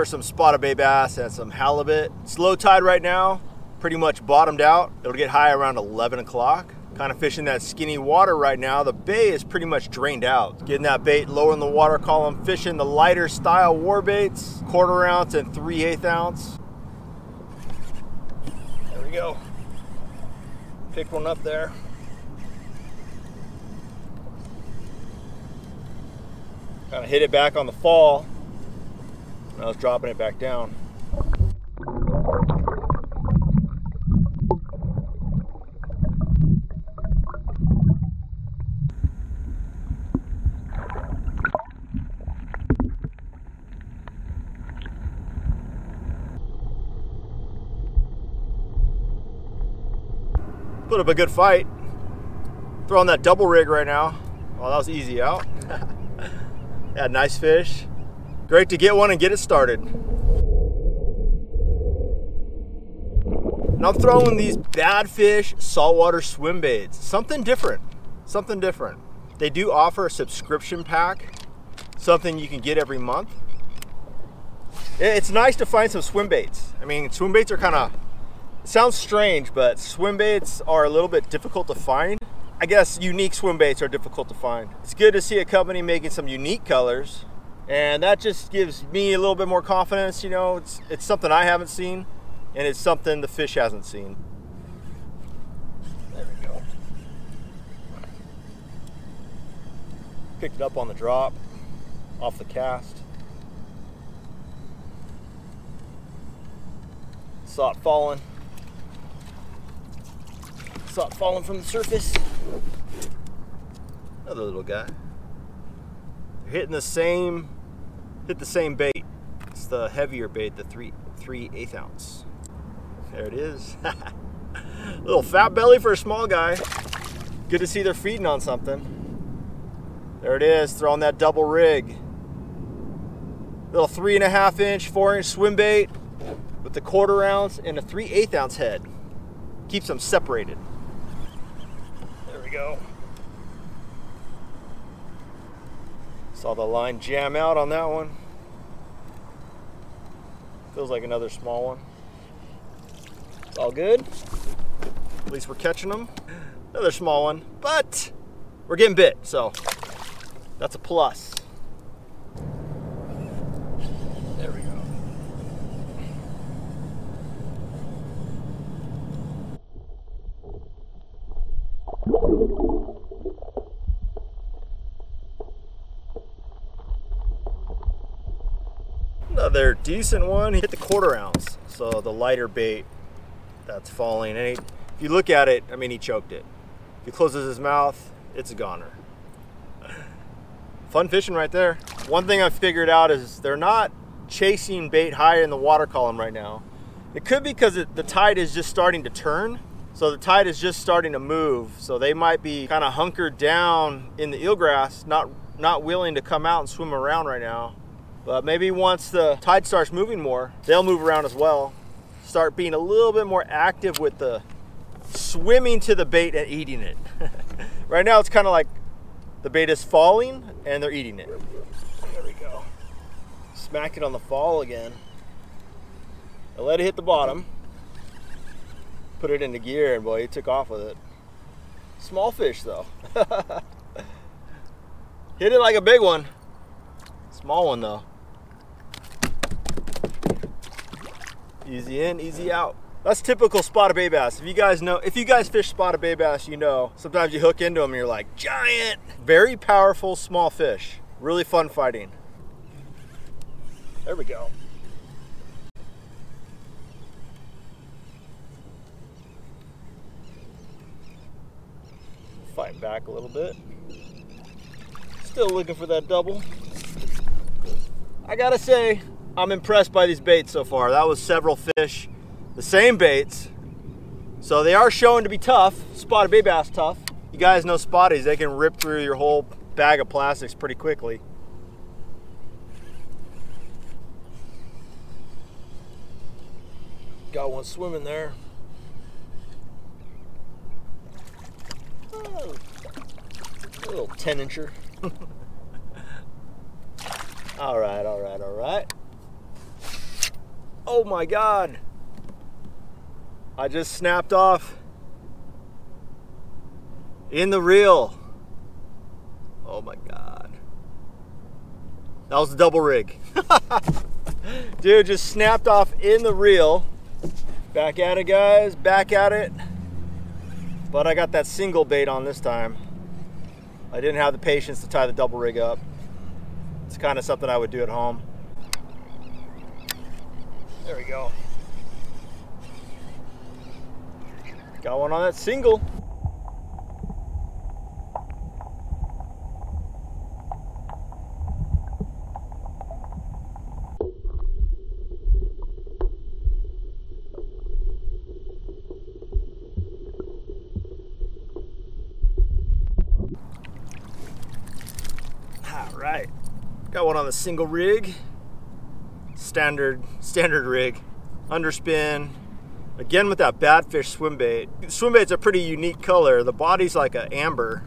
for some spotted bay bass and some halibut. It's low tide right now, pretty much bottomed out. It'll get high around 11 o'clock. Kind of fishing that skinny water right now. The bay is pretty much drained out. Getting that bait low in the water column, fishing the lighter style Warbaits, quarter ounce and 3 8 ounce. There we go. Picked one up there. Kind of hit it back on the fall. I was dropping it back down. Put up a good fight. Throwing that double rig right now. Well, that was easy out. yeah, nice fish. Great to get one and get it started. And I'm throwing these Badfish saltwater swim baits. Something different, something different. They do offer a subscription pack, something you can get every month. It's nice to find some swim baits. I mean, swim baits are kind of, sounds strange, but swim baits are a little bit difficult to find. I guess unique swim baits are difficult to find. It's good to see a company making some unique colors, and that just gives me a little bit more confidence. You know, it's, it's something I haven't seen, and it's something the fish hasn't seen. There we go. Picked it up on the drop, off the cast. Saw it falling. Saw it falling from the surface. Another little guy. Hitting the same, hit the same bait. It's the heavier bait, the three three eighth ounce. There it is. little fat belly for a small guy. Good to see they're feeding on something. There it is, throwing that double rig. Little three and a half inch, four inch swim bait with the quarter ounce and a 3 8 ounce head. Keeps them separated. There we go. Saw the line jam out on that one. Feels like another small one. It's all good. At least we're catching them. Another small one, but we're getting bit, so that's a plus. There we go. Another decent one. Hit the quarter ounce. So the lighter bait that's falling. And he, if you look at it, I mean, he choked it. If he closes his mouth, it's a goner. Fun fishing right there. One thing I figured out is they're not chasing bait high in the water column right now. It could be because the tide is just starting to turn. So the tide is just starting to move. So they might be kind of hunkered down in the eelgrass, not, not willing to come out and swim around right now. But maybe once the tide starts moving more, they'll move around as well. Start being a little bit more active with the swimming to the bait and eating it. right now it's kind of like the bait is falling and they're eating it. There we go. Smack it on the fall again. I let it hit the bottom. Put it into gear and boy, he took off with it. Small fish though. hit it like a big one. Small one though. Easy in, easy out. That's typical spotted bay bass. If you guys know, if you guys fish spotted bay bass, you know, sometimes you hook into them and you're like, giant, very powerful small fish. Really fun fighting. There we go. Fight back a little bit. Still looking for that double. I gotta say, I'm impressed by these baits so far. That was several fish, the same baits. So they are showing to be tough, spotted bay bass tough. You guys know spotties, they can rip through your whole bag of plastics pretty quickly. Got one swimming there. Oh, little 10 incher. All right, all right, all right. Oh my God. I just snapped off in the reel. Oh my God. That was a double rig. Dude, just snapped off in the reel. Back at it, guys. Back at it. But I got that single bait on this time. I didn't have the patience to tie the double rig up. It's kind of something I would do at home. There we go. Got one on that single. All right, got one on the single rig, standard standard rig, underspin. Again with that badfish swim bait. Swim bait's a pretty unique color. The body's like an amber,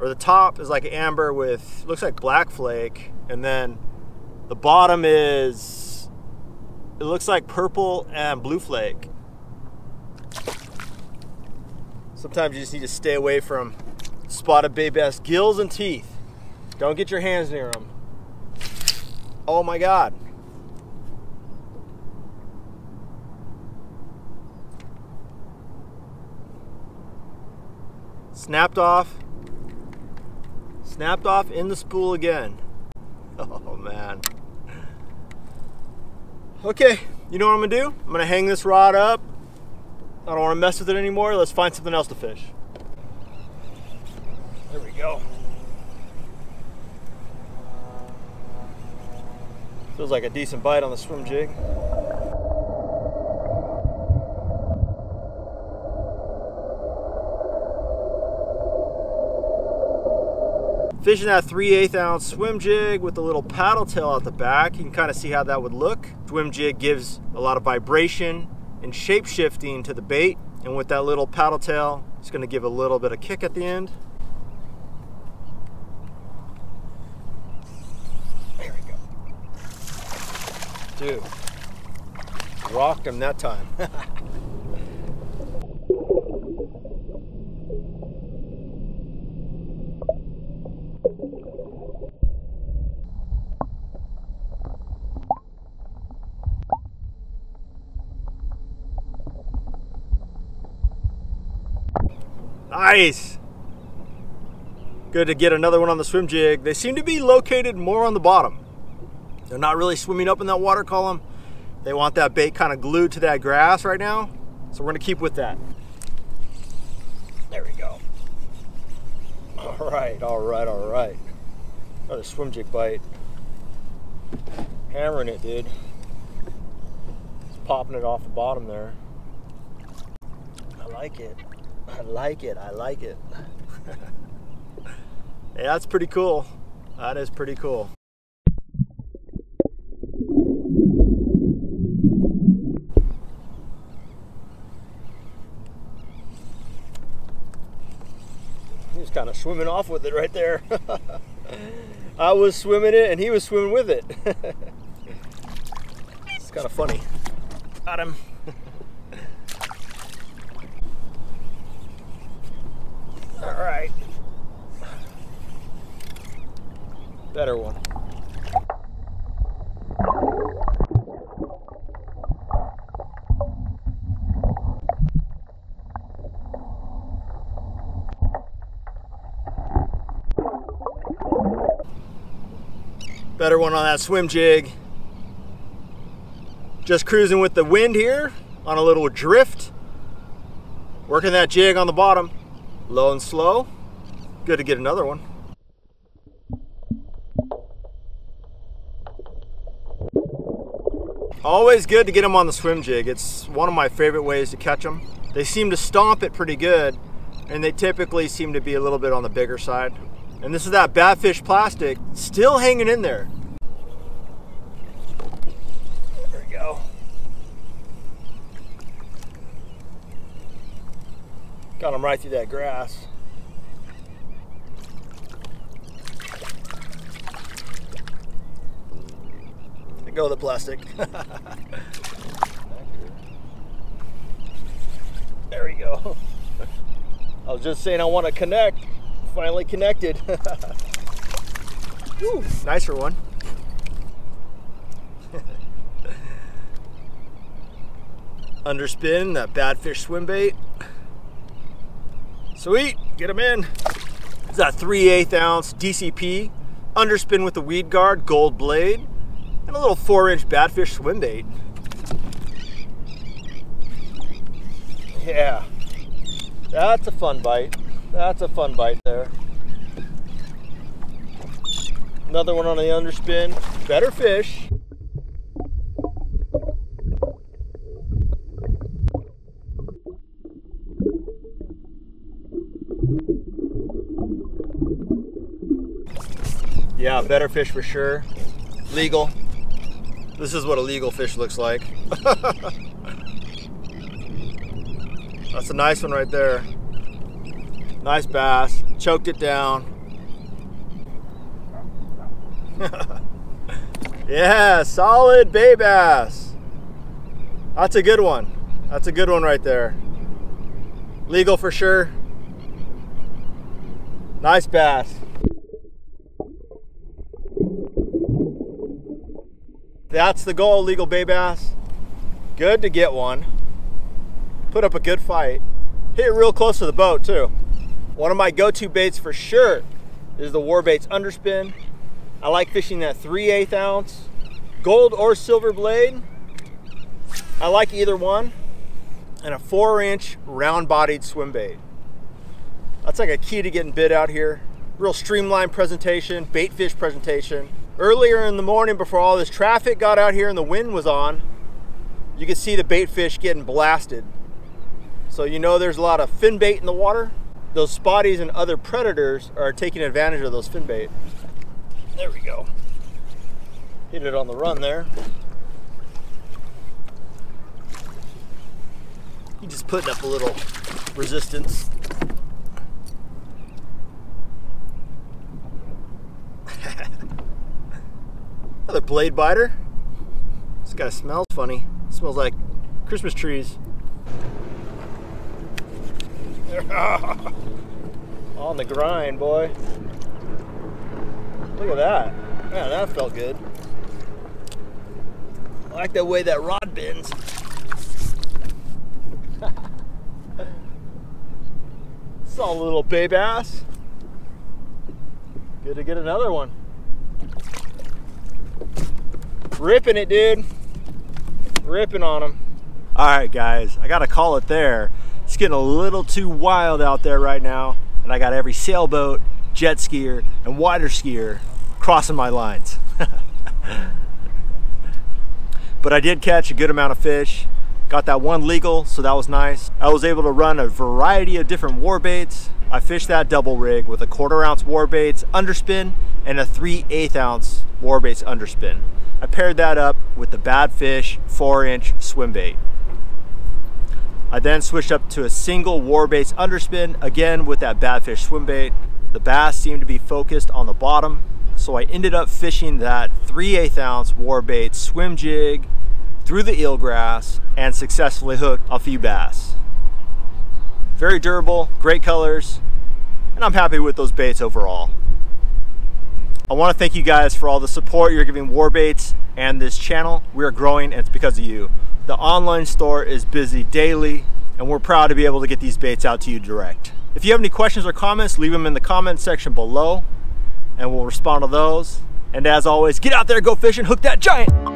or the top is like amber with looks like black flake, and then the bottom is it looks like purple and blue flake. Sometimes you just need to stay away from spotted bay bass gills and teeth. Don't get your hands near them. Oh my God. Snapped off. Snapped off in the spool again. Oh man. Okay, you know what I'm gonna do? I'm gonna hang this rod up. I don't wanna mess with it anymore. Let's find something else to fish. There we go. Feels like a decent bite on the swim jig. Fishing that 3 8 ounce swim jig with a little paddle tail at the back, you can kind of see how that would look. Swim jig gives a lot of vibration and shape shifting to the bait, and with that little paddle tail, it's going to give a little bit of kick at the end. There we go. Dude, rocked him that time. Nice. Good to get another one on the swim jig. They seem to be located more on the bottom. They're not really swimming up in that water column. They want that bait kind of glued to that grass right now. So we're gonna keep with that. There we go. All right, all right, all right. Another swim jig bite. Hammering it, dude. It's popping it off the bottom there. I like it. I like it. I like it. yeah, that's pretty cool. That is pretty cool. He was kind of swimming off with it right there. I was swimming it and he was swimming with it. it's kind of funny. Got him. All right. Better one. Better one on that swim jig. Just cruising with the wind here on a little drift. Working that jig on the bottom. Low and slow. Good to get another one. Always good to get them on the swim jig. It's one of my favorite ways to catch them. They seem to stomp it pretty good, and they typically seem to be a little bit on the bigger side. And this is that Badfish plastic still hanging in there. There we go. Got him right through that grass. Go the plastic. there we go. I was just saying I want to connect. Finally connected. Woo, nicer one. Underspin, that Badfish swim bait. Sweet, get them in. It's that 3 8 ounce DCP, underspin with the weed guard, gold blade, and a little 4 inch badfish swim bait. Yeah, that's a fun bite. That's a fun bite there. Another one on the underspin. Better fish. Yeah, better fish for sure. Legal. This is what a legal fish looks like. That's a nice one right there. Nice bass. Choked it down. yeah, solid bay bass. That's a good one. That's a good one right there. Legal for sure. Nice bass. That's the goal, legal bay bass. Good to get one. Put up a good fight. Hit real close to the boat too. One of my go-to baits for sure is the Warbaits underspin. I like fishing that 3 8 ounce, gold or silver blade. I like either one. And a four inch round bodied swim bait. That's like a key to getting bit out here. Real streamlined presentation, bait fish presentation earlier in the morning before all this traffic got out here and the wind was on, you could see the bait fish getting blasted. So you know there's a lot of fin bait in the water. Those spotties and other predators are taking advantage of those fin bait. There we go. Hit it on the run there. You just putting up a little resistance. Another blade biter. This guy smells funny. It smells like Christmas trees. On the grind, boy. Look at that. Man, that felt good. I like the way that rod bends. Saw a little bay bass. Good to get another one. Ripping it, dude. Ripping on them. All right, guys, I gotta call it there. It's getting a little too wild out there right now, and I got every sailboat, jet skier, and water skier crossing my lines. but I did catch a good amount of fish. Got that one legal, so that was nice. I was able to run a variety of different Warbaits. I fished that double rig with a quarter ounce Warbaits underspin and a 3 8 ounce Warbaits underspin. I paired that up with the Badfish 4 inch swim bait. I then switched up to a single Warbaits underspin, again with that Badfish swim bait. The bass seemed to be focused on the bottom, so I ended up fishing that 3 8 ounce Warbaits swim jig through the eelgrass and successfully hooked a few bass. Very durable, great colors, and I'm happy with those baits overall. I want to thank you guys for all the support you're giving Warbaits and this channel. We are growing and it's because of you. The online store is busy daily and we're proud to be able to get these baits out to you direct. If you have any questions or comments, leave them in the comment section below and we'll respond to those. And as always, get out there, go fishing, hook that giant.